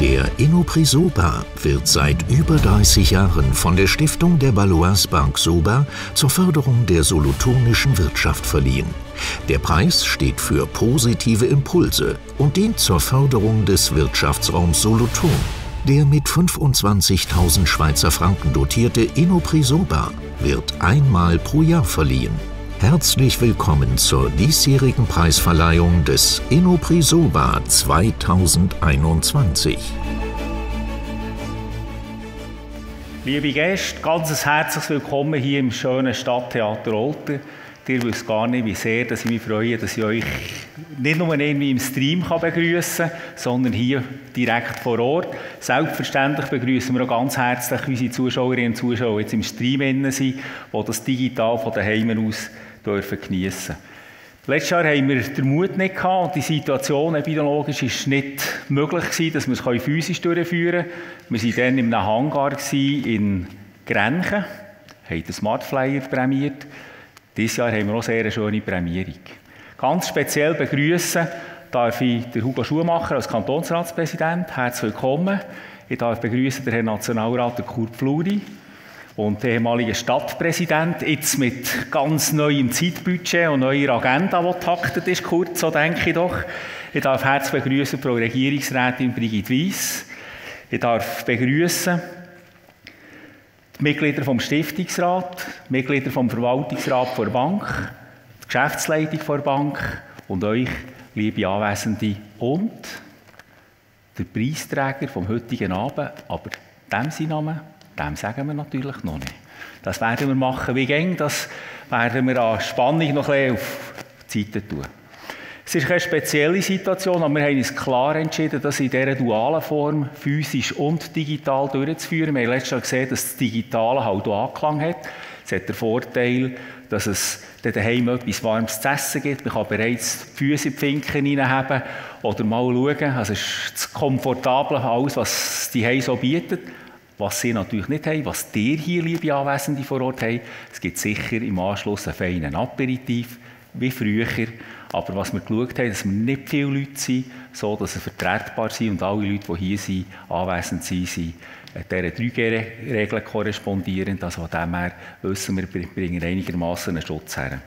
Der Innoprisoba wird seit über 30 Jahren von der Stiftung der Baloise Bank Soba zur Förderung der solothurnischen Wirtschaft verliehen. Der Preis steht für positive Impulse und dient zur Förderung des Wirtschaftsraums Solothurn. Der mit 25.000 Schweizer Franken dotierte Innoprisoba wird einmal pro Jahr verliehen. Herzlich willkommen zur diesjährigen Preisverleihung des Innoprisoba 2021. Liebe Gäste, ganz herzliches Willkommen hier im schönen Stadttheater Olten. Ihr wisst gar nicht, wie sehr dass ich mich freue, dass ich euch nicht nur irgendwie im Stream begrüßen kann, sondern hier direkt vor Ort. Selbstverständlich begrüßen wir auch ganz herzlich unsere Zuschauerinnen und Zuschauer, die jetzt im Stream sind, die das digital von daheim aus dürfen geniessen Letztes Jahr haben wir den Mut nicht gehabt und die Situation epidemiologisch ist nicht möglich gewesen, dass wir es physisch durchführen können. Wir waren dann in einem Hangar in Grenchen, haben den Smartflyer prämiert. Dieses Jahr haben wir auch sehr eine schöne Prämierung. Ganz speziell begrüßen darf ich den Hugo Schumacher als Kantonsratspräsident. Herzlich willkommen. Ich darf begrüßen den Herrn Nationalrat Kurt Fluri und der ehemalige Stadtpräsident, jetzt mit ganz neuem Zeitbudget und neuer Agenda, die taktet ist, kurz, so denke ich doch. Ich darf herzlich begrüßen Frau Regierungsrätin Brigitte Weiss. Ich darf begrüßen die Mitglieder vom Stiftungsrat, die Mitglieder vom Verwaltungsrat der Bank, die Geschäftsleitung der Bank und euch, liebe Anwesende, und der Preisträger vom heutigen Abend, aber dem sein Name dem sagen wir natürlich noch nicht. Das werden wir machen wie gäng, das werden wir an Spannung noch ein auf die Seite tun. Es ist keine spezielle Situation, aber wir haben uns klar entschieden, das in dieser dualen Form, physisch und digital durchzuführen. Wir haben letztes Jahr gesehen, dass das Digitale halt auch Anklang hat. Es hat den Vorteil, dass es daheim etwas Warmes zu essen gibt. Man kann bereits die Füße in die Finken hineinhaben oder mal schauen. Also es ist das Komfortable alles, was die so bietet. Was sie natürlich nicht haben, was ihr hier, liebe Anwesende vor Ort haben, es gibt sicher im Anschluss einen feinen Aperitif, wie früher. Aber was wir geschaut haben, dass wir nicht viele Leute sind, so dass sie vertretbar sind und alle Leute, die hier sind, anwesend sind, sind dieser 3G-Regel korrespondierend. Also von dem her wissen wir, wir bringen einigermaßen einen Schutz her.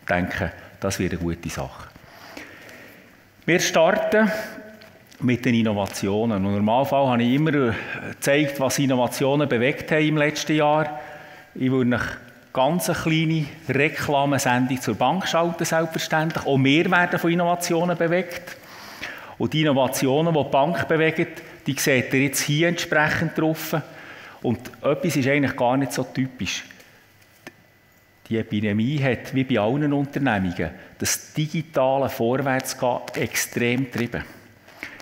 Ich denke, das wird eine gute Sache. Wir starten mit den Innovationen. Und Im Normalfall habe ich immer äh, gezeigt, was Innovationen bewegt haben im letzten Jahr. Ich würde eine ganz kleine Reklamesendung zur Bank schalten, selbstverständlich. Auch wir werden von Innovationen bewegt. Und die Innovationen, die die Bank bewegen, die seht ihr jetzt hier entsprechend drauf. Und etwas ist eigentlich gar nicht so typisch. Die Epidemie hat, wie bei allen Unternehmungen, das digitale Vorwärtsgehen extrem getrieben.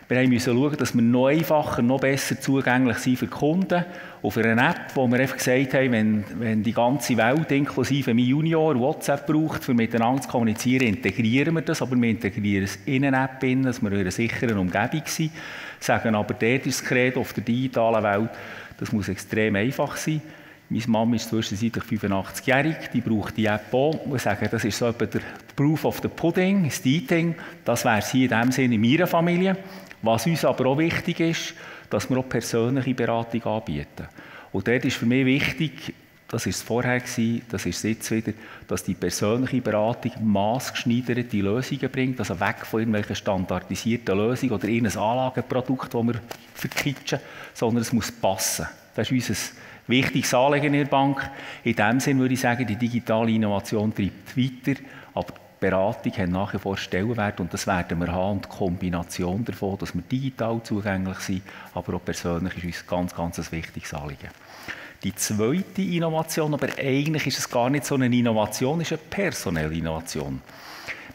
Wir mussten schauen, dass wir noch einfacher, noch besser zugänglich sind für die Kunden. Auf einer App, wo wir einfach gesagt haben, wenn, wenn die ganze Welt, inklusive mein Junior, WhatsApp braucht, um miteinander zu kommunizieren, integrieren wir das, aber wir integrieren es in eine App, in, dass wir in einer sicheren Umgebung sind. Sagen aber, dort ist das Credo auf der digitalen Welt, das muss extrem einfach sein. Meine Mama ist zwischenzeitlich 85-jährig, die braucht die App auch. Wir sagen, das ist so etwa der Proof of the Pudding, das Eating. Das wäre es hier in dem Sinne in meiner Familie. Was uns aber auch wichtig ist, dass wir auch persönliche Beratung anbieten. Und dort ist für mich wichtig, das war es vorher, das ist es jetzt wieder, dass die persönliche Beratung maßgeschneiderte Lösungen bringt, also weg von irgendwelchen standardisierten Lösungen oder irgendein Anlagenprodukt, das wir verkitschen, sondern es muss passen. Das ist unser wichtiges Anliegen in der Bank. In dem Sinne würde ich sagen, die digitale Innovation treibt weiter, aber Beratung haben nach wie vor Stellenwert und das werden wir haben. Und die Kombination davon, dass wir digital zugänglich sind, aber auch persönlich, ist uns ganz, ganz ein wichtiges Anliegen. Die zweite Innovation, aber eigentlich ist es gar nicht so eine Innovation, ist eine personelle Innovation.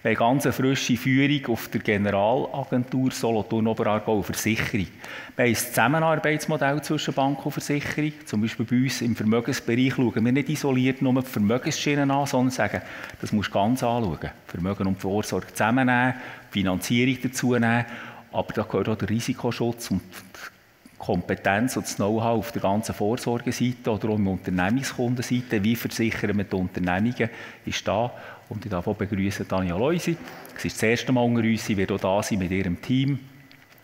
Eine ganz frische Führung auf der Generalagentur Solothurn Oberaargau Versicherung. Wir haben ein Zusammenarbeitsmodell zwischen Bank und Versicherung. Zum Beispiel bei uns im Vermögensbereich schauen wir nicht isoliert nur die Vermögensschienen an, sondern sagen, das musst du ganz anschauen. Vermögen und Vorsorge zusammennehmen, Finanzierung dazu nehmen, aber da gehört auch der Risikoschutz und die Kompetenz und das Know-how auf der ganzen Vorsorgeseite oder auch auf Unternehmenskundenseite. Wie versichern wir die Unternehmungen, ist da. Und ich darf auch begrüßen Tanja Leusi. Es ist das erste Mal unter uns, sie wird auch da sein mit ihrem Team.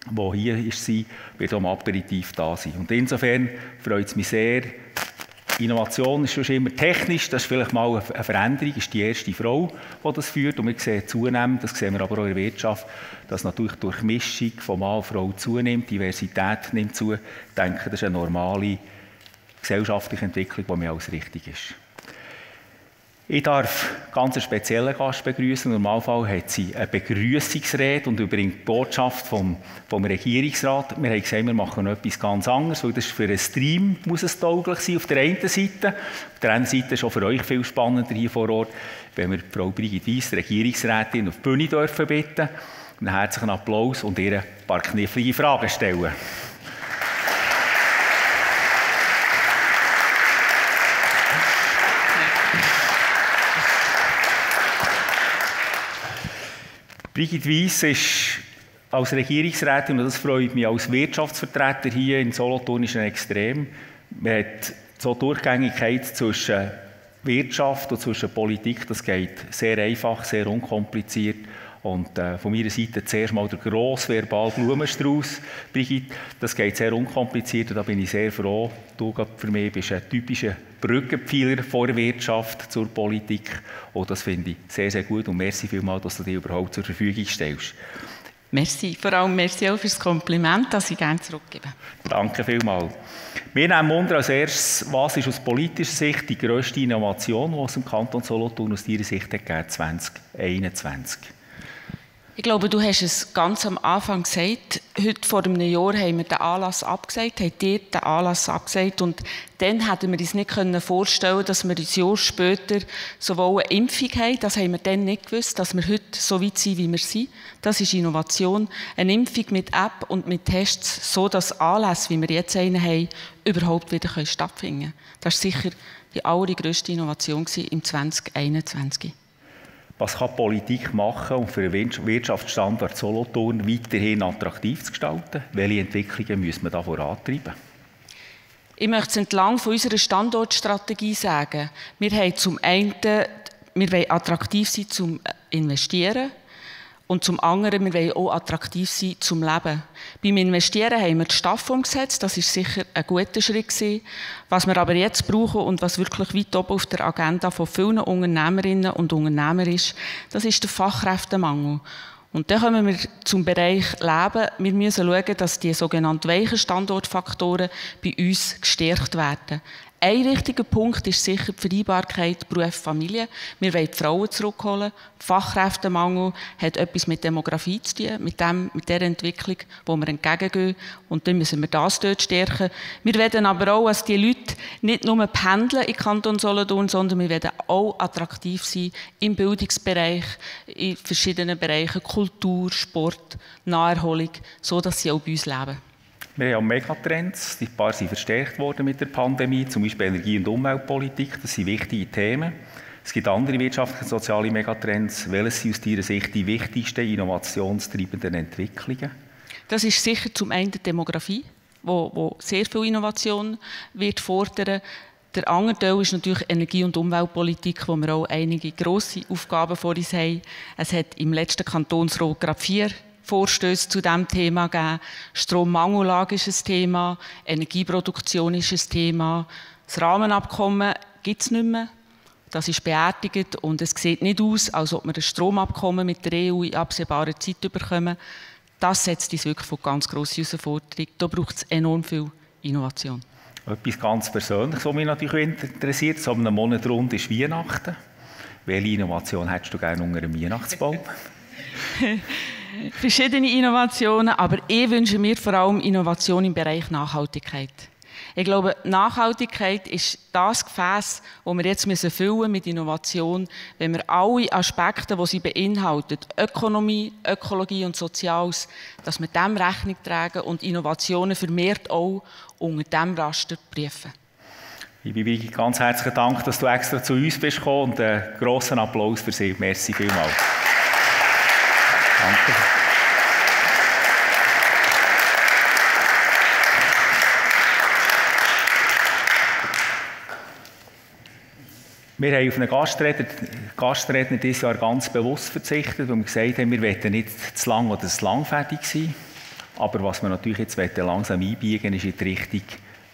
die hier ist, wird am Aperitif da sein. Und insofern freut es mich sehr, Innovation ist schon immer technisch, das ist vielleicht mal eine Veränderung, das ist die erste Frau, die das führt und wir sehen zunehmend, das sehen wir aber auch in der Wirtschaft, dass natürlich durch Mischung von Mann und Frau zunimmt, Diversität nimmt zu. Ich denke, das ist eine normale gesellschaftliche Entwicklung, die mir als richtig ist. Ich darf ganz einen speziellen Gast begrüßen. Normalfall hat sie eine Begrüßungsrede und überbringt die Botschaft vom, vom Regierungsrat. Wir haben gesagt, wir machen etwas ganz anderes, weil das für einen Stream muss es tauglich sein auf der einen Seite. Auf der anderen Seite ist auch für euch viel spannender hier vor Ort, wenn wir Frau Brigitte Weiss, Regierungsrätin, auf die Bühne dürfen bitten. Einen herzlichen Applaus und ihr ein paar knifflige Fragen stellen. Brigitte Weiss ist als Regierungsrätin, und das freut mich als Wirtschaftsvertreter hier in Solothurn, ist ein extrem. Man hat so Durchgängigkeit zwischen Wirtschaft und zwischen Politik, das geht sehr einfach, sehr unkompliziert. Und äh, von meiner Seite zuerst mal der grosse verbal Blumenstrauß, Brigitte. Das geht sehr unkompliziert und da bin ich sehr froh. Du für mich bist ein typischer Brückenpfeiler vor Wirtschaft zur Politik. Und das finde ich sehr, sehr gut. Und merci vielmals, dass du dich überhaupt zur Verfügung stellst. Merci, vor allem merci auch für das Kompliment, das ich gerne zurückgebe. Danke vielmals. Wir nehmen unter als erstes, was ist aus politischer Sicht die grösste Innovation, die es im Kanton Solothurn aus deiner Sicht gegeben 2021? Ich glaube, du hast es ganz am Anfang gesagt. Heute vor einem Jahr haben wir den Anlass abgesagt, haben dir den Anlass abgesagt und dann hätten wir uns nicht vorstellen dass wir ein Jahr später sowohl eine Impfung haben, das haben wir dann nicht gewusst, dass wir heute so weit sind, wie wir sind. Das ist Innovation. Eine Impfung mit App und mit Tests, so dass Anlässe, wie wir jetzt einen haben, überhaupt wieder stattfinden können. Das war sicher die allergrößte Innovation im 2021. Was kann Politik machen, um für den Wirtschaftsstandort Solothurn weiterhin attraktiv zu gestalten? Welche Entwicklungen müssen wir da vorantreiben? Ich möchte es entlang von unserer Standortstrategie sagen. Wir haben zum einen, wir wollen attraktiv sein zum Investieren. Und zum anderen, wir wollen auch attraktiv sein zum Leben. Beim Investieren haben wir die Staff umgesetzt. Das ist sicher ein guter Schritt gewesen. Was wir aber jetzt brauchen und was wirklich weit oben auf der Agenda von vielen Unternehmerinnen und Unternehmern ist, das ist der Fachkräftemangel. Und dann kommen wir zum Bereich Leben. Wir müssen schauen, dass die sogenannten weichen Standortfaktoren bei uns gestärkt werden. Ein wichtiger Punkt ist sicher die Vereinbarkeit Beruf-Familie. Wir wollen die Frauen zurückholen. Fachkräftemangel hat etwas mit Demografie zu tun, mit, dem, mit der Entwicklung, wo wir entgegengehen. Und dann müssen wir das dort stärken. Wir werden aber auch, dass die Leute nicht nur pendeln in Kanton Solothurn, sondern wir werden auch attraktiv sein im Bildungsbereich, in verschiedenen Bereichen, Kultur, Sport, Naherholung, so dass sie auch bei uns leben. Wir haben Megatrends, die paar sind verstärkt worden mit der Pandemie, zum Beispiel Energie- und Umweltpolitik, das sind wichtige Themen. Es gibt andere wirtschaftliche und soziale Megatrends. Welches sind aus Ihrer Sicht die wichtigsten innovationstreibenden Entwicklungen? Das ist sicher zum einen die Demografie, wo sehr viel Innovation wird fordern. Der andere Teil ist natürlich Energie- und Umweltpolitik, wo wir auch einige grosse Aufgaben vor uns haben. Es hat im letzten Kantonsrat gerade vier Vorstöße zu diesem Thema gegeben. Strommangellage ist ein Thema, Energieproduktion ist ein Thema. Das Rahmenabkommen gibt es nicht mehr. Das ist beerdigt und es sieht nicht aus, als ob wir ein Stromabkommen mit der EU in absehbarer Zeit bekommen. Das setzt uns wirklich vor ganz grosse Herausforderungen. Da braucht es enorm viel Innovation. Etwas ganz Persönliches, was mich natürlich interessiert, so einem Monat rund ist Weihnachten. Welche Innovation hättest du gerne unter einem Weihnachtsbaum? verschiedene Innovationen, aber ich wünsche mir vor allem Innovation im Bereich Nachhaltigkeit. Ich glaube, Nachhaltigkeit ist das Gefäß, das wir jetzt müssen füllen mit Innovation, wenn wir alle Aspekte, die sie beinhaltet, Ökonomie, Ökologie und Soziales, dass wir dem Rechnung tragen und Innovationen vermehrt auch unter diesem Raster prüfen. Liebe Vicky, ganz herzlichen Dank, dass du extra zu uns bist gekommen und einen grossen Applaus für Sie. Merci vielmals. Danke. Wir haben auf einen Gastredner, Gastredner dieses Jahr ganz bewusst verzichtet, weil wir gesagt haben, wir wollen nicht zu lang oder zu lang fertig sein. Aber was wir natürlich jetzt langsam einbiegen ist in die Richtung,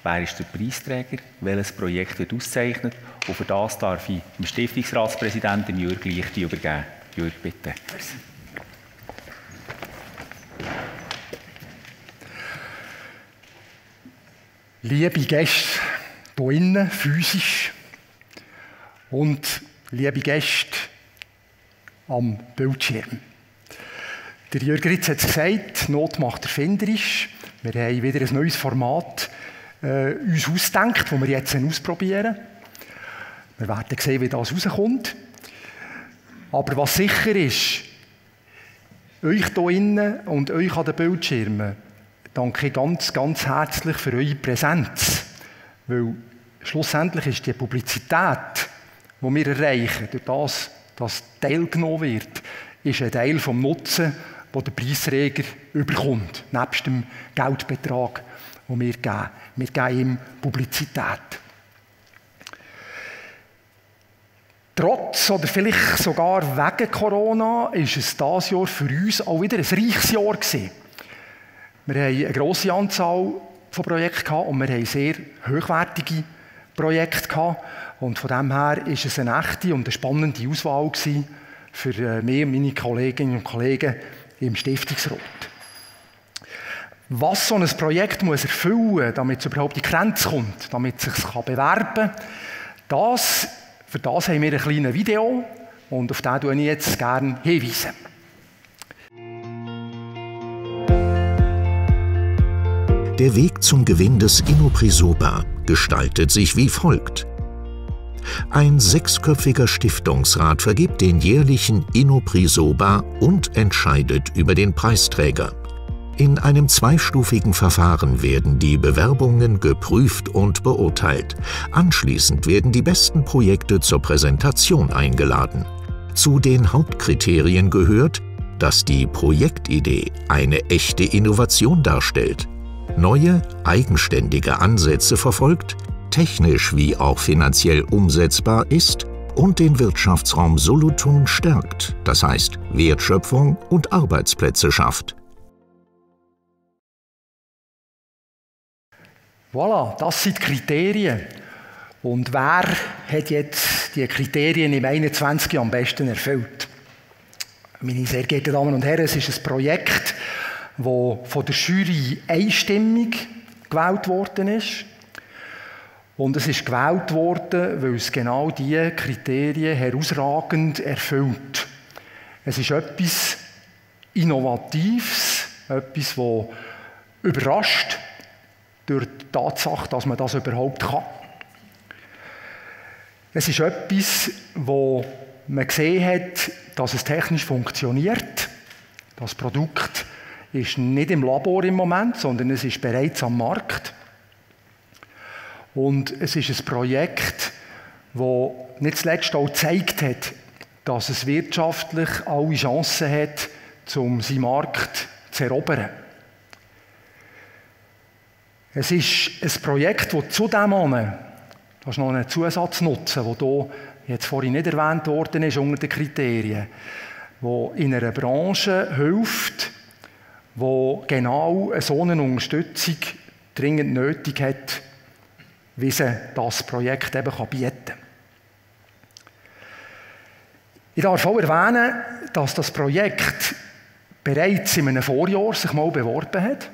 wer ist der Preisträger, welches Projekt wird ausgezeichnet. Und für das darf ich dem Stiftungsratspräsidenten Jürg Lichti übergeben. Jürg, bitte. Liebe Gäste hier innen, physisch, und liebe Gäste am Bildschirm. Der Jürg Ritz hat es gesagt, Not macht erfinderisch. Wir haben wieder ein neues Format äh, uns ausgedacht, das wir jetzt ausprobieren. Wir werden sehen, wie das rauskommt. Aber was sicher ist, euch hier innen und euch an den Bildschirmen danke ganz, ganz herzlich für eure Präsenz. Weil schlussendlich ist die Publizität, die wir erreichen, durch das, dass teilgenommen wird, ist ein Teil vom Nutzen, den der Preisträger überkommt, nebst dem Geldbetrag, den wir geben. Wir geben ihm Publizität. Trotz oder vielleicht sogar wegen Corona ist es dieses Jahr für uns auch wieder ein reiches Jahr gewesen. Wir haben eine grosse Anzahl von Projekten und wir haben sehr hochwertige Projekte. Und von dem her war es eine echte und eine spannende Auswahl für äh, mich und meine Kolleginnen und Kollegen im Stiftungsrat. Was so ein Projekt muss erfüllen damit es überhaupt in die Grenze kommt, damit es sich bewerben kann, das, für das haben wir ein kleines Video und auf das ich jetzt gerne hinweisen. Der Weg zum Gewinn des Innoprisoba gestaltet sich wie folgt. Ein sechsköpfiger Stiftungsrat vergibt den jährlichen Innoprisoba und entscheidet über den Preisträger. In einem zweistufigen Verfahren werden die Bewerbungen geprüft und beurteilt. Anschließend werden die besten Projekte zur Präsentation eingeladen. Zu den Hauptkriterien gehört, dass die Projektidee eine echte Innovation darstellt, neue, eigenständige Ansätze verfolgt, technisch wie auch finanziell umsetzbar ist und den Wirtschaftsraum Solothurn stärkt, das heißt Wertschöpfung und Arbeitsplätze schafft. Voilà, das sind die Kriterien. Und wer hat jetzt die Kriterien im 21. am besten erfüllt? Meine sehr geehrten Damen und Herren, es ist ein Projekt, das von der Jury einstimmig gewählt worden ist. Und es ist gewählt worden, weil es genau diese Kriterien herausragend erfüllt. Es ist etwas Innovatives, etwas, das überrascht durch die Tatsache, dass man das überhaupt kann. Es ist etwas, wo man gesehen hat, dass es technisch funktioniert. Das Produkt ist nicht im Labor im Moment, sondern es ist bereits am Markt. Und es ist ein Projekt, das nicht zuletzt auch gezeigt hat, dass es wirtschaftlich alle Chancen hat, um seinen Markt zu erobern. Es ist ein Projekt, das zudem an, das ist noch ein Zusatznutzen, der hier jetzt vorhin nicht erwähnt worden ist unter den Kriterien, wo in einer Branche hilft, wo genau so eine Unterstützung dringend nötig hat, wie sie das Projekt eben bieten kann. Ich darf auch erwähnen, dass das Projekt bereits in einem Vorjahr sich mal beworben hat.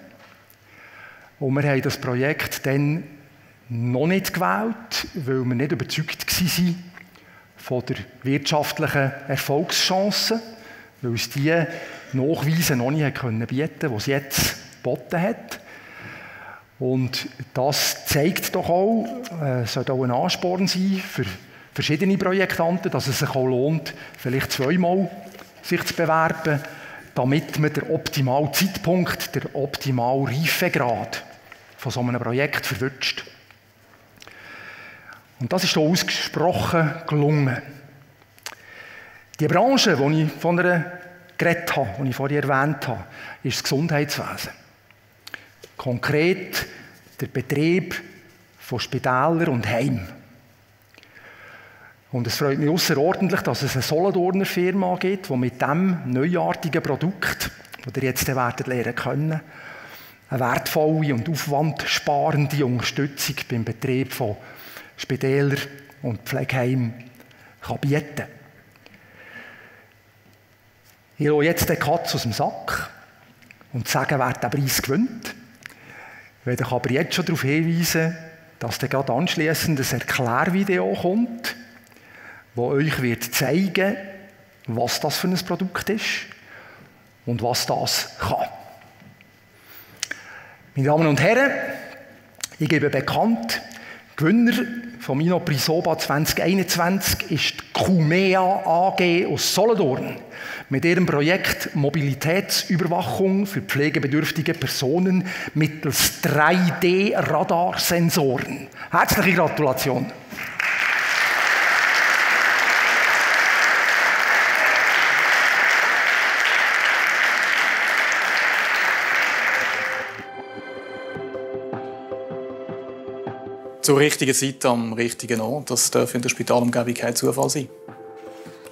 Und wir haben das Projekt dann noch nicht gewählt, weil wir nicht überzeugt waren von der wirtschaftlichen Erfolgschance, weil es die Nachweise noch nicht bieten konnte, die es jetzt geboten hat. Und das zeigt doch auch, äh, sollte auch ein Ansporn sein für verschiedene Projektanten, dass es sich auch lohnt, vielleicht zweimal sich zu bewerben, damit man den optimalen Zeitpunkt, den optimalen Reifegrad von so einem Projekt verwünscht. Und das ist hier ausgesprochen gelungen. Die Branche, die ich von einer geredet habe, die ich vorhin erwähnt habe, ist das Gesundheitswesen. Konkret der Betrieb von Spitälern und Heimen. Und es freut mich außerordentlich, dass es eine Solothurner Firma gibt, die mit diesem neuartigen Produkt, das ihr jetzt werdet lernen können, eine wertvolle und aufwandsparende Unterstützung beim Betrieb von Spitälern und Pflegeheimen kann bieten Ich lasse jetzt den Katz aus dem Sack und sage, wer den Preis gewinnt. Ich werde aber jetzt schon darauf hinweisen, dass dann gerade anschliessend ein Erklärvideo kommt, das euch wird zeigen was das für ein Produkt ist und was das kann. Meine Damen und Herren, ich gebe bekannt, Gewinner vom Mino Prisoba 2021 ist die Kumea AG aus Solothurn mit ihrem Projekt Mobilitätsüberwachung für pflegebedürftige Personen mittels 3D-Radarsensoren. Herzliche Gratulation! Zur richtigen Zeit am richtigen Ort, das darf in der Spitalumgebung kein Zufall sein.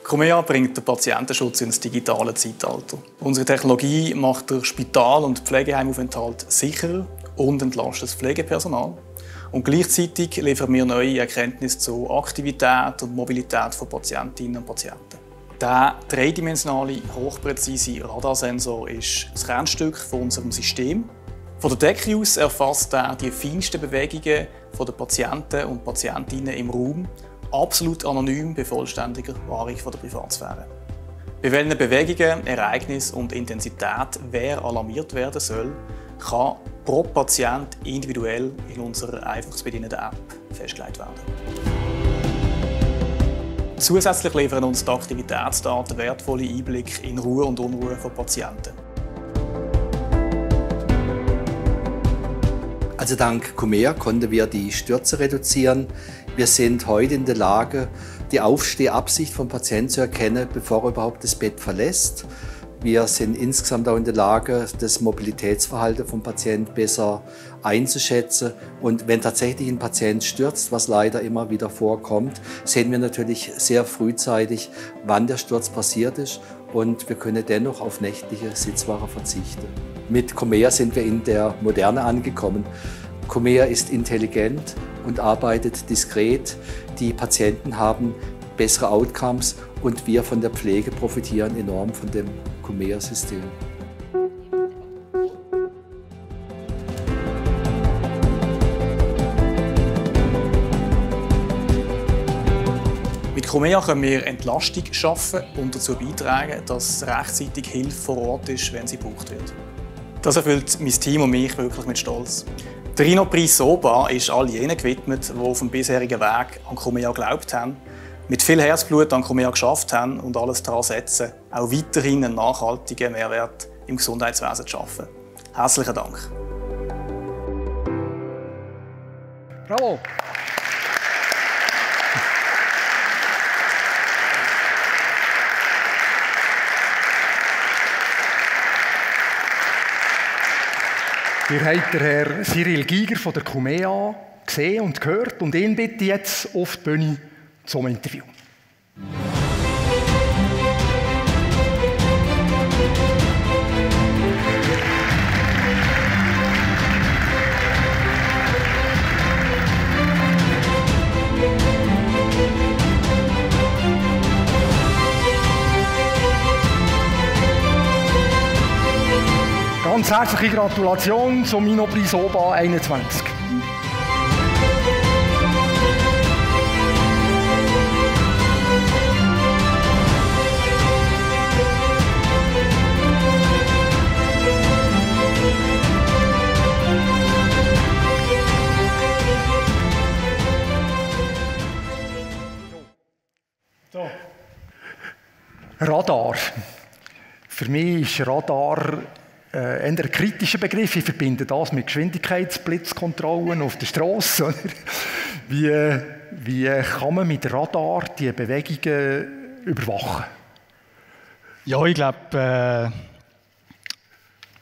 Comea bringt den Patientenschutz ins digitale Zeitalter. Unsere Technologie macht den Spital- und Pflegeheimaufenthalt sicherer und entlastet das Pflegepersonal. Und gleichzeitig liefern wir neue Erkenntnisse zur Aktivität und Mobilität von Patientinnen und Patienten. Der dreidimensionale, hochpräzise Radarsensor ist das Kernstück von unserem System. Von der Decke aus erfasst er die feinsten Bewegungen der Patienten und Patientinnen im Raum, absolut anonym bei vollständiger Wahrung der Privatsphäre. Bei welchen Bewegungen, Ereignissen und Intensität wer alarmiert werden soll, kann pro Patient individuell in unserer einfach zu bedienenden App festgelegt werden. Zusätzlich liefern uns die Aktivitätsdaten wertvolle Einblicke in Ruhe und Unruhe von Patienten. Also dank Kumea konnten wir die Stürze reduzieren. Wir sind heute in der Lage, die Aufstehabsicht vom Patienten zu erkennen, bevor er überhaupt das Bett verlässt. Wir sind insgesamt auch in der Lage, das Mobilitätsverhalten vom Patienten besser einzuschätzen. Und wenn tatsächlich ein Patient stürzt, was leider immer wieder vorkommt, sehen wir natürlich sehr frühzeitig, wann der Sturz passiert ist. Und wir können dennoch auf nächtliche Sitzware verzichten. Mit Comea sind wir in der Moderne angekommen. Comea ist intelligent und arbeitet diskret. Die Patienten haben bessere Outcomes und wir von der Pflege profitieren enorm von dem Comea-System. Mit Comea können wir Entlastung schaffen und dazu beitragen, dass rechtzeitig Hilfe vor Ort ist, wenn sie gebraucht wird. Das erfüllt mein Team und mich wirklich mit Stolz. Der Rhino-Preis Soba ist all jenen gewidmet, die auf dem bisherigen Weg an Comea geglaubt haben, mit viel Herzblut an Comea geschafft haben und alles daran setzen, auch weiterhin einen nachhaltigen Mehrwert im Gesundheitswesen zu schaffen. Herzlichen Dank. Bravo! Ihr habt den Herrn Cyril Giger von der Cumea gesehen und gehört und ihn bitte jetzt auf die Bühne zum Interview. Ganz herzliche Gratulation zum Minopreis Oba 21. So. Radar. Für mich ist Radar äh, ein kritischer Begriff. Ich verbinde das mit Geschwindigkeitsblitzkontrollen auf der Straße. Wie, wie kann man mit Radar die Bewegungen überwachen? Ja, ich glaube, äh,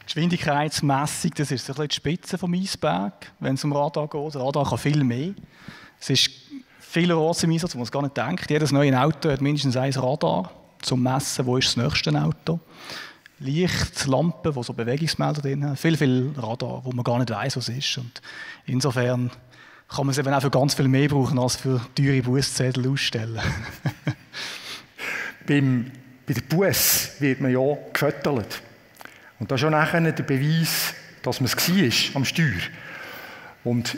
Geschwindigkeitsmessung, das ist die Spitze vom Eisberg, wenn es um Radar geht. Radar kann viel mehr. Es ist vielerorts im Einsatz, wo man es gar nicht denkt. Jedes neue Auto hat mindestens ein Radar, zum Messen, wo ist das nächste Auto. Lichtlampen, die so Bewegungsmelder drin haben. Viel, viel Radar, wo man gar nicht weiß, was ist. Und insofern kann man es eben auch für ganz viel mehr brauchen, als für teure Bußzettel ausstellen. Beim, bei der Buß wird man ja gefüttert. Und das ist auch nachher der Beweis, dass man es war am Steuer. Und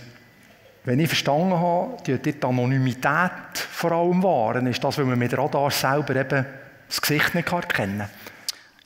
wenn ich verstanden habe, die, die Anonymität vor allem wahren, ist das, weil man mit Radar selber eben das Gesicht nicht erkennen kann.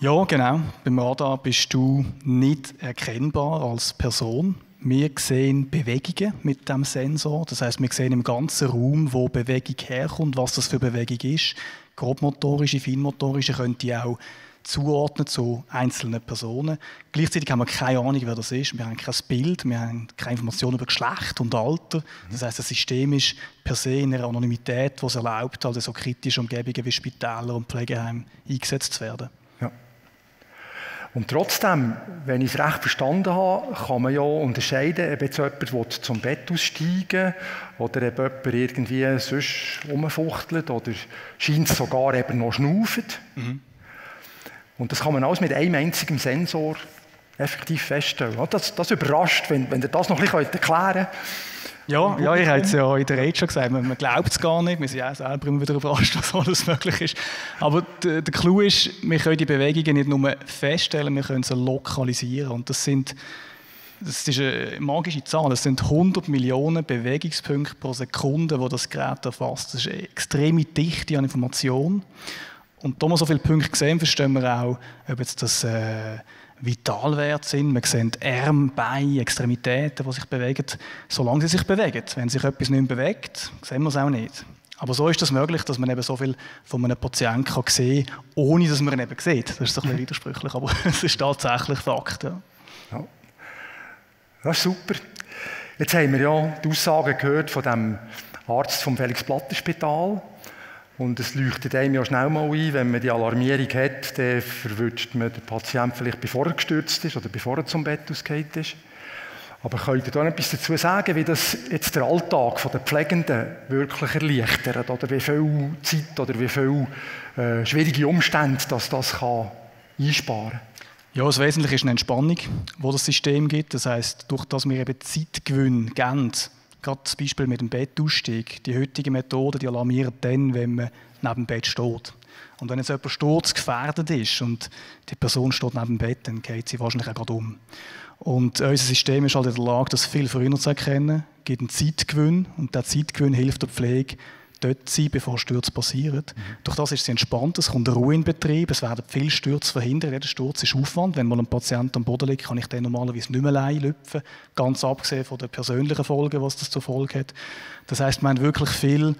Ja, genau. Beim Radar bist du nicht erkennbar als Person. Wir sehen Bewegungen mit dem Sensor. Das heißt, wir sehen im ganzen Raum, wo Bewegung herkommt, was das für Bewegung ist. Grobmotorische, feinmotorische könnte auch zuordnen zu einzelnen Personen. Gleichzeitig haben wir keine Ahnung, wer das ist. Wir haben kein Bild, wir haben keine Informationen über Geschlecht und Alter. Das heißt, das System ist per se in einer Anonymität, die es erlaubt, also so kritische Umgebungen wie Spitäler und Pflegeheime eingesetzt zu werden. Und trotzdem, wenn ich es recht verstanden habe, kann man ja unterscheiden, ob jetzt jemand zum Bett aussteigen oder ob jemand irgendwie sonst rumfuchtelt oder scheint sogar eben noch schnauft. Mhm. Und das kann man alles mit einem einzigen Sensor effektiv feststellen. Das, das überrascht, wenn, wenn ihr das noch ein bisschen erklären könnt. Ja, ja, ich habe es ja in der Rede schon gesagt, man, man glaubt es gar nicht, wir sind ja selber immer wieder überrascht, was alles möglich ist. Aber der, der Clou ist, wir können die Bewegungen nicht nur feststellen, wir können sie lokalisieren. Und das sind das ist eine magische Zahl. Es sind 100 Millionen Bewegungspunkte pro Sekunde, wo das Gerät erfasst. Das ist eine extreme Dichte an Information. Und da wir so viele Punkte sehen, verstehen wir auch, ob jetzt das äh, Vitalwerte sind. Wir sehen Arme, Beine, Extremitäten, die sich bewegen, solange sie sich bewegen. Wenn sich etwas nicht bewegt, sehen wir es auch nicht. Aber so ist das möglich, dass man eben so viel von einem Patienten kann sehen kann, ohne dass man ihn eben sieht. Das ist ein bisschen widersprüchlich, aber es ist tatsächlich Fakt. Ja. ja. Das ist super. Jetzt haben wir ja die Aussagen gehört von dem Arzt vom Felix-Platter-Spital. Und es leuchtet einem ja schnell mal ein, wenn man die Alarmierung hat, dann verwünscht man den Patienten vielleicht, bevor er gestürzt ist oder bevor er zum Bett ausgeht ist. Aber könnt ihr da etwas dazu sagen, wie das jetzt der Alltag der Pflegenden wirklich erleichtert? Oder wie viel Zeit oder wie viel äh, schwierige Umstände das, das kann einsparen kann? Ja, das Wesentliche ist eine Entspannung, die das System gibt. Das heißt, durch das wir eben Zeitgewinn geben, Gerade das Beispiel mit dem Bettausstieg. Die heutige Methode die alarmiert dann, wenn man neben dem Bett steht. Und wenn jetzt jemand sturzgefährdet ist und die Person steht neben dem Bett, dann geht sie wahrscheinlich auch gerade um. Und unser System ist halt in der Lage, das viel früher zu erkennen, gibt einen Zeitgewinn und der Zeitgewinn hilft der Pflege, dort sein, bevor Stürze passieren. Mhm. Durch das ist es entspannt, es kommt Ruhe in Betrieb, es werden viele Stürze verhindert. Jeder Sturz ist Aufwand. Wenn mal ein Patient am Boden liegt, kann ich den normalerweise nicht mehr allein lüpfen, ganz abgesehen von den persönlichen Folgen, was das zur Folge hat. Das heißt, man hat wirklich viel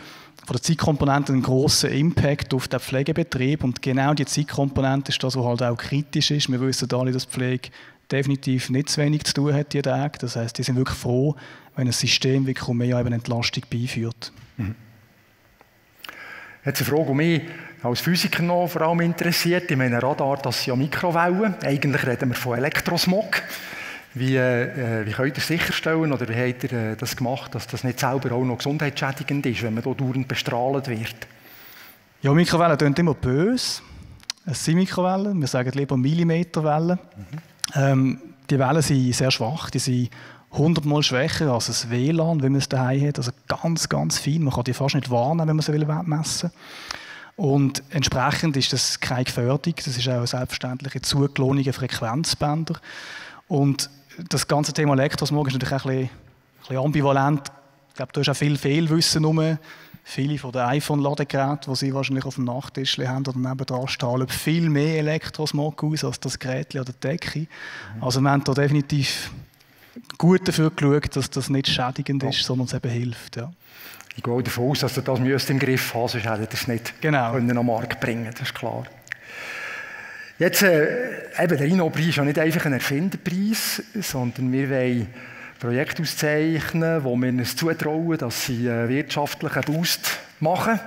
von der Zeitkomponente einen grossen Impact auf den Pflegebetrieb und genau die Zeitkomponente ist das, was halt auch kritisch ist. Wir wissen alle, dass Pflege definitiv nicht zu wenig zu tun hat jeden Tag. Das heißt, die sind wirklich froh, wenn ein System wie Cumea eben Entlastung beiführt. Mhm. Jetzt eine Frage, die mich als Physiker noch vor allem interessiert. Ich meine, Radar, das sind ja Mikrowellen. Eigentlich reden wir von Elektrosmog. Wie, äh, wie könnt ihr sicherstellen oder wie habt ihr äh, das gemacht, dass das nicht selber auch noch gesundheitsschädigend ist, wenn man hier dauernd bestrahlt wird? Ja, Mikrowellen tönt immer böse. Es sind Mikrowellen, wir sagen lieber Millimeterwellen. Mhm. Ähm, die Wellen sind sehr schwach, die sind hundertmal schwächer als ein WLAN, wenn man es daheim hat. Also ganz, ganz fein. Man kann die fast nicht wahrnehmen, wenn man sie messen will. Und entsprechend ist das keine Gefährdung. Das ist auch selbstverständliche zugelohnte Frequenzbänder. Und das ganze Thema Elektrosmog ist natürlich auch ein bisschen, ein bisschen ambivalent. Ich glaube, da ist auch viel Fehlwissen rum. Viele von den iPhone-Ladegeräten, die Sie wahrscheinlich auf dem Nachttisch haben oder nebenan strahlen viel mehr Elektrosmog aus als das Gerät an der Decke. Also wir haben da definitiv gut dafür geschaut, dass das nicht schädigend ist, sondern es eben hilft. Ja. Ich gehe davon aus, dass ihr das müsst im Griff haben sonst hättet ihr es nicht genau. können am Markt bringen das ist klar. Jetzt, äh, eben, der Rhino-Preis ist ja nicht einfach ein Erfinderpreis, sondern wir wollen Projekte auszeichnen, wo wir uns zutrauen, dass sie einen wirtschaftlichen Boost machen.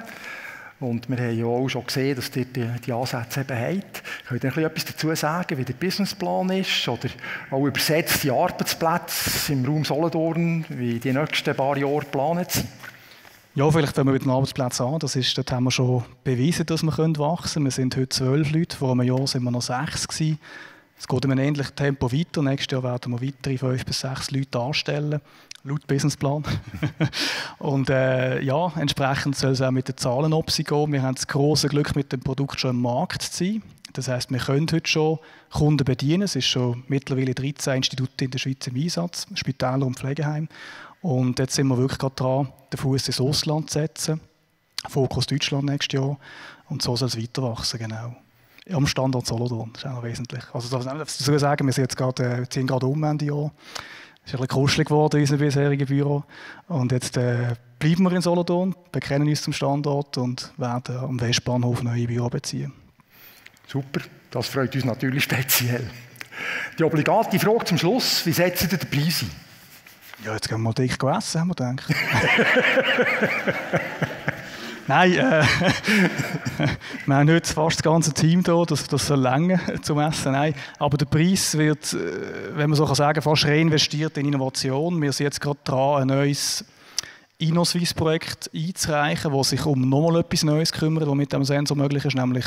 Und wir haben ja auch schon gesehen, dass ihr die, die Ansätze eben habt. Könnt ihr etwas dazu sagen, wie der Businessplan ist? Oder auch übersetzt die Arbeitsplätze im Raum Solothurn, wie die nächsten paar Jahre geplant? Ja, vielleicht fangen wir mit den Arbeitsplätzen an. Das ist, dort haben wir schon bewiesen, dass wir wachsen können. Wir sind heute zwölf Leute, vor einem Jahr sind wir noch sechs gewesen. Es geht in einem ähnlichen Tempo weiter. Nächstes Jahr werden wir weitere fünf bis sechs Leute anstellen, laut Businessplan. und äh, ja, entsprechend soll es auch mit den Zahlen gehen. Wir haben das große Glück, mit dem Produkt schon im Markt zu sein. Das heißt, wir können heute schon Kunden bedienen. Es ist schon mittlerweile 13 Institute in der Schweiz im Einsatz, Spitäler und Pflegeheim. Und jetzt sind wir wirklich gerade dran, den Fuß ins Ausland zu setzen. Fokus Deutschland nächstes Jahr. Und so soll es weiter wachsen, genau. Am Standort Solothurn, das ist auch noch wesentlich. Also das soll sagen, wir sind jetzt gerade, äh, ziehen gerade um Ende Jahr. Es ist ein bisschen kuschelig geworden in unserem bisherigen Büro. Und jetzt äh, bleiben wir in Solothurn, bekennen uns zum Standort und werden am Westbahnhof neue Büro beziehen. Super, das freut uns natürlich speziell. Die obligate Frage zum Schluss, wie setzen Sie den Preis ein? Ja, jetzt gehen wir mal dick essen, haben wir gedacht. Nein, äh, wir haben heute fast das ganze Team hier, das, das soll länger zum Essen. Nein, aber der Preis wird, äh, wenn man so kann sagen, fast reinvestiert in Innovation. Wir sind jetzt gerade dran, ein neues InnoSwiss-Projekt einzureichen, das sich um nochmal etwas Neues kümmert, was mit dem Sensor möglich ist, nämlich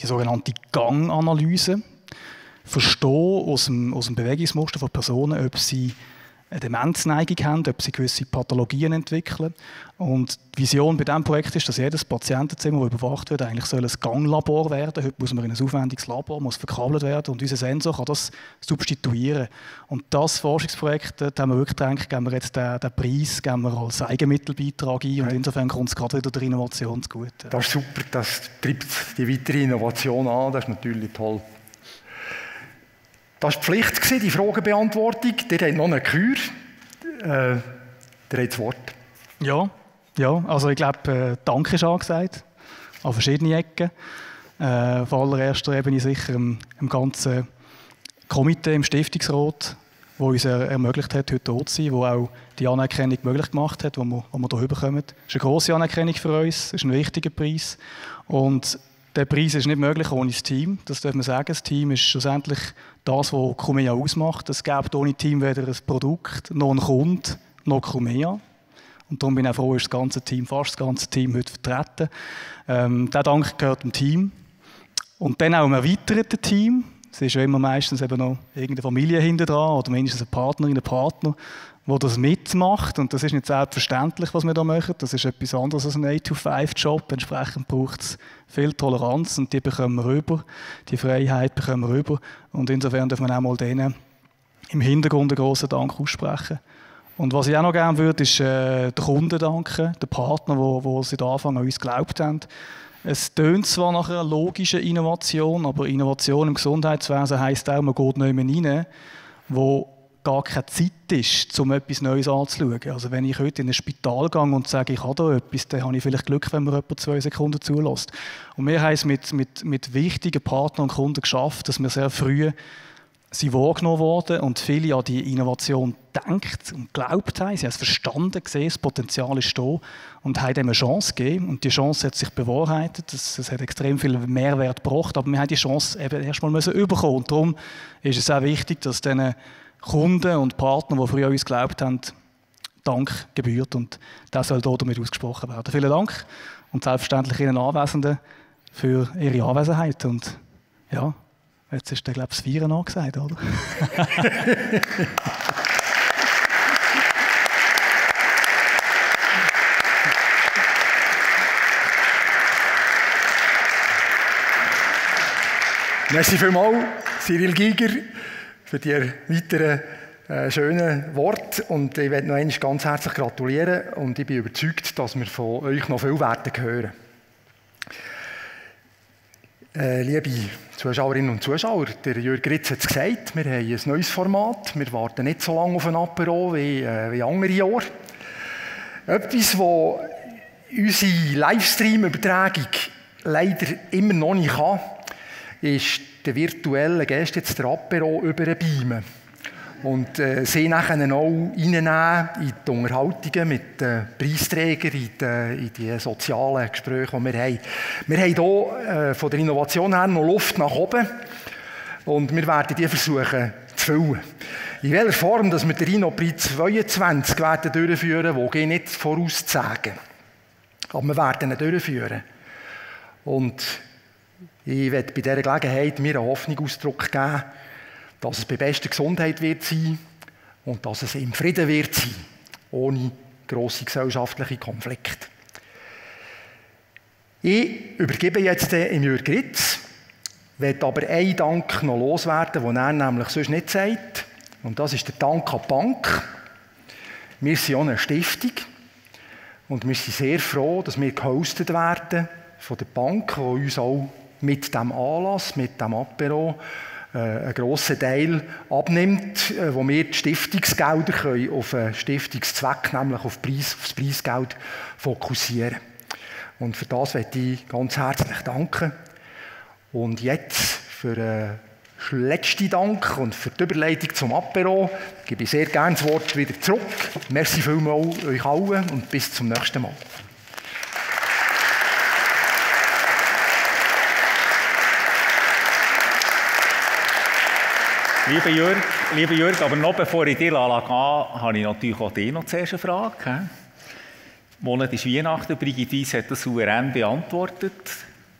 die sogenannte Ganganalyse. Verstehen aus dem, aus dem Bewegungsmuster von Personen, ob sie eine Demenzneigung haben, ob sie gewisse Pathologien entwickeln. Und die Vision bei diesem Projekt ist, dass jedes Patientenzimmer, das überwacht wird, eigentlich soll ein Ganglabor werden. Heute muss man in ein aufwendiges Labor, muss verkabelt werden und unser Sensor kann das substituieren. Und das Forschungsprojekt, da haben wir wirklich gedacht, geben wir jetzt den, den Preis geben wir als Eigenmittelbeitrag ein und insofern kommt es gerade wieder der Innovation zugute. Das ist super, das treibt die weitere Innovation an, das ist natürlich toll. Das war die Pflicht, die Fragebeantwortung. Ihr habt noch eine Kür. Äh, ihr habt das Wort. Ja, ja also ich glaube, äh, Dank ist angesagt. An verschiedenen Ecken. Äh, auf allererster Ebene sicher im, im ganzen Komitee, im Stiftungsrat, wo uns er, ermöglicht hat, heute dort zu sein, wo auch die Anerkennung möglich gemacht hat, die wir, die wir hier bekommen. Das ist eine grosse Anerkennung für uns, ist ein wichtiger Preis. Und der Preis ist nicht möglich ohne das Team. Das darf man sagen. Das Team ist schlussendlich das, was Cumea ausmacht. Es gibt ohne Team weder ein Produkt, noch einen Kunden, noch Cumea. Und darum bin ich auch froh, ist das ganze Team, fast das ganze Team heute vertreten. Ähm, der Dank gehört dem Team. Und dann auch einem erweiterten Team. Es ist ja immer meistens eben noch irgendeine Familie hinter dran oder mindestens eine Partnerin, ein Partner, der das mitmacht. Und das ist nicht selbstverständlich, was wir da machen. Das ist etwas anderes als ein 8-to-5-Job. Entsprechend braucht es viel Toleranz und die bekommen wir rüber. Die Freiheit bekommen wir rüber. Und insofern darf man auch mal denen im Hintergrund einen grossen Dank aussprechen. Und was ich auch noch gerne würde, ist äh, den Kunden danken, den Partner, die, die seit Anfang an uns geglaubt haben. Es tönt zwar nach einer logischen Innovation, aber Innovation im Gesundheitswesen heisst auch, man geht nicht mehr rein, wo gar keine Zeit ist, um etwas Neues anzuschauen. Also wenn ich heute in ein Spital gehe und sage, ich habe da etwas, dann habe ich vielleicht Glück, wenn mir jemand zwei Sekunden zulässt. Und wir haben es mit, mit, mit wichtigen Partnern und Kunden geschafft, dass wir sehr früh sie wahrgenommen worden und viele an die Innovation denkt und glaubt haben. Sie haben es verstanden, gesehen, das Potenzial ist da und haben dem eine Chance gegeben. Und die Chance hat sich bewahrheitet. Es, es hat extrem viel Mehrwert gebracht, aber wir haben die Chance eben erstmal müssen überkommen. Und darum ist es auch wichtig, dass diesen Kunden und Partner, die früher an uns geglaubt haben, Dank gebührt. Und das soll hier damit ausgesprochen werden. Vielen Dank und selbstverständlich Ihnen Anwesenden für Ihre Anwesenheit. Und ja, jetzt ist der, glaube ich, das Vieren angesagt, oder? Merci vielmals, Cyril Giger für die weiteren äh, schönen Worte. Und ich möchte noch einmal ganz herzlich gratulieren und ich bin überzeugt, dass wir von euch noch viel werden hören. Äh, liebe Zuschauerinnen und Zuschauer, der Jörg Ritz hat es gesagt, wir haben ein neues Format. Wir warten nicht so lange auf ein Apero wie, äh, wie andere Jahre. Etwas, wo unsere Livestream-Übertragung leider immer noch nicht kann, ist den virtuellen Gästen jetzt der Apero überbeamen. Und äh, sie nachher auch in die Unterhaltungen mit den Preisträgern, in die, in die sozialen Gespräche, die wir haben. Wir haben hier äh, von der Innovation her noch Luft nach oben und wir werden die versuchen zu füllen. In welcher Form dass wir den Rhino Preis 22 werden durchführen, wage ich nicht vorauszusagen. Aber wir werden ihn durchführen. Und ich werde bei dieser Gelegenheit mir einen Hoffnungsausdruck geben, dass es bei bester Gesundheit wird sein und dass es im Frieden wird sein, ohne grosse gesellschaftliche Konflikte. Ich übergebe jetzt den Jürg Ritz, werde aber einen Dank noch loswerden, den er nämlich sonst nicht sagt. Und das ist der Dank an die Bank. Wir sind auch eine Stiftung und wir sind sehr froh, dass wir gehostet werden von der Bank, die uns auch mit dem Anlass, mit dem Apero, äh, einen grossen Teil abnimmt, äh, wo wir die Stiftungsgelder können auf einen Stiftungszweck, nämlich auf, Preis, auf das Preisgeld, fokussieren. Und für das möchte ich ganz herzlich danken. Und jetzt für einen letzten Dank und für die Überleitung zum Apero gebe ich sehr gerne das Wort wieder zurück. Merci vielmals euch allen und bis zum nächsten Mal. Lieber Jörg, lieber Jörg, aber noch bevor ich dir gehe, habe ich natürlich auch dir noch zuerst eine Frage. Monat ist Weihnachten, Brigitte Weiss hat das souverän beantwortet.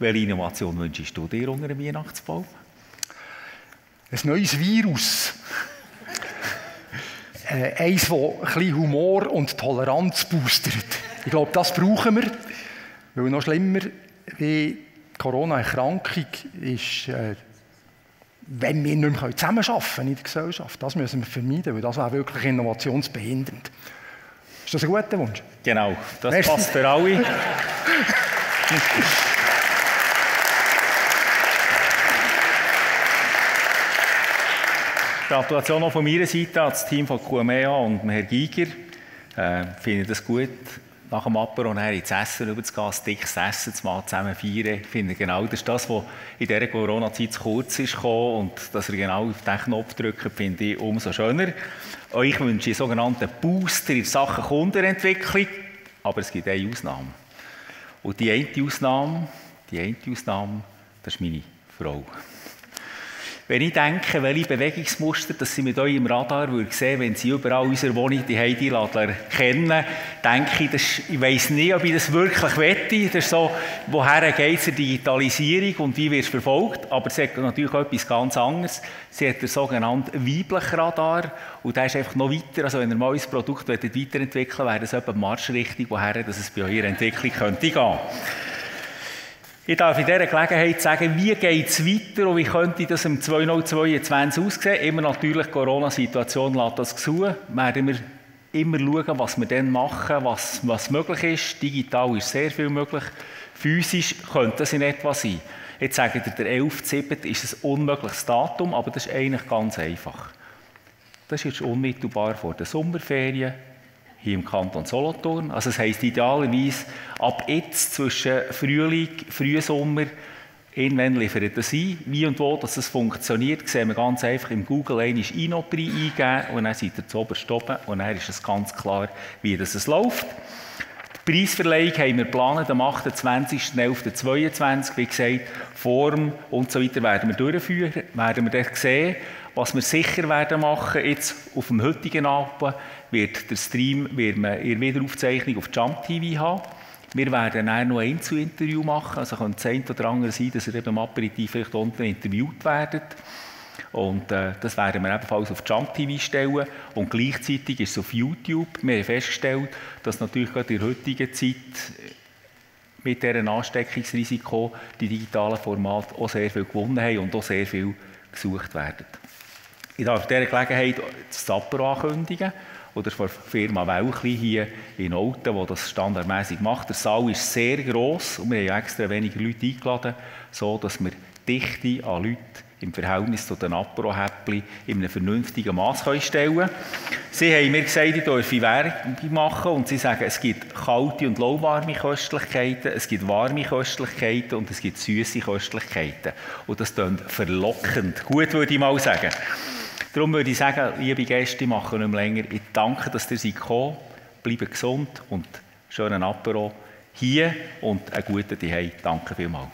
Welche Innovation wünschst du dir unter dem Weihnachtsbaum? Ein neues Virus. äh, eins, das ein bisschen Humor und Toleranz boostert. Ich glaube, das brauchen wir. Weil noch schlimmer wie Corona-Erkrankung ist äh, wenn wir nicht mehr zusammenarbeiten in der Gesellschaft. Das müssen wir vermeiden, weil das wäre wirklich innovationsbehindernd. Ist das ein guter Wunsch? Genau, das Merci. passt für alle. Gratulation auch von meiner Seite an das Team von QMEA und Herrn Giger. Äh, finde das gut, nach dem Apero nachher ins Essen überzugehen, ein dickes Essen zu machen, zusammen feiern. Ich finde genau, das ist das, was in dieser Corona-Zeit zu kurz ist gekommen. Und dass ihr genau auf den Knopf drückt, finde ich umso schöner. Euch wünsche ich sogenannten Booster in Sachen Kundenentwicklung. Aber es gibt eine Ausnahme. Und die eine Ausnahme, die eine Ausnahme, das ist meine Frau. Wenn ich denke, welche Bewegungsmuster dass Sie mit eurem Radar würde sehen, wenn Sie überall unsere Wohnung, die Heidi Ladler kennen, denke ich, das, ich weiss nicht, ob ich das wirklich wette. Das ist so, woher geht es der Digitalisierung und wie wird es verfolgt? Aber sie hat natürlich etwas ganz anderes. Sie hat den sogenannten weiblichen Radar und der ist einfach noch weiter. Also wenn ihr mal unser Produkt weiterentwickeln wollt, wäre das etwa Marschrichtung, woher dass es bei eurer Entwicklung könnte gehen. Ich darf in dieser Gelegenheit sagen, wie geht es weiter und wie könnte das im 2022 aussehen? Immer natürlich, die Corona-Situation lässt das zu. Werden wir immer schauen, was wir dann machen, was, was möglich ist. Digital ist sehr viel möglich. Physisch könnte es in etwa sein. Jetzt sagen ihr, der 11.7. ist ein unmögliches Datum, aber das ist eigentlich ganz einfach. Das ist jetzt unmittelbar vor der Sommerferien hier im Kanton Solothurn. Also das heisst idealerweise ab jetzt zwischen Frühling, Frühsommer, irgendwann liefert das ein. Wie und wo dass das funktioniert, sehen wir ganz einfach im Google einmal Inopri eingeben und dann seid ihr zu oberst oben und dann ist es ganz klar, wie das es läuft. Die Preisverleihung haben wir geplant am 28.11.22. Wie gesagt, Form und so weiter werden wir durchführen, werden wir dann sehen. Was wir sicher werden machen, jetzt auf dem heutigen Abend, wird der Stream wird man in Wiederaufzeichnung auf Jump TV haben. Wir werden dann noch ein Einzelinterview machen. Also könnte es ein oder andere sein, dass ihr eben im Aperitif vielleicht unten interviewt werdet. Und äh, das werden wir ebenfalls auf Jump TV stellen. Und gleichzeitig ist es auf YouTube. Wir haben festgestellt, dass natürlich gerade in der heutigen Zeit mit diesem Ansteckungsrisiko die digitalen Formate auch sehr viel gewonnen haben und auch sehr viel gesucht werden. Ich darf auf dieser Gelegenheit das Zapper ankündigen oder von der Firma Welchli hier in Olten, die das standardmäßig macht. Der Saal ist sehr gross und wir haben extra weniger Leute eingeladen, so dass wir Dichte an Leuten im Verhältnis zu den Apero-Häppchen in einem vernünftigen Maß stellen können. Sie haben mir gesagt, ich dürfe Werbung machen und sie sagen, es gibt kalte und lauwarme Köstlichkeiten, es gibt warme Köstlichkeiten und es gibt süße Köstlichkeiten. Und das klingt verlockend. Gut, würde ich mal sagen. Darum würde ich sagen, liebe Gäste, ich mache nicht mehr länger. Ich danke, dass ihr gekommen seid. Bleibt gesund und schönen Apero hier und einen guten Zuhause. Danke vielmals.